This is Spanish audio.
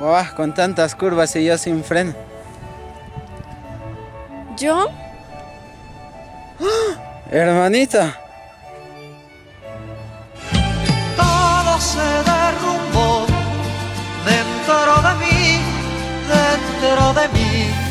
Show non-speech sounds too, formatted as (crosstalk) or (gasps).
Wow, con tantas curvas y yo sin freno. ¿Yo? (gasps) ¡Oh! Hermanita. Todo se derrumbó dentro de mí, dentro de mí.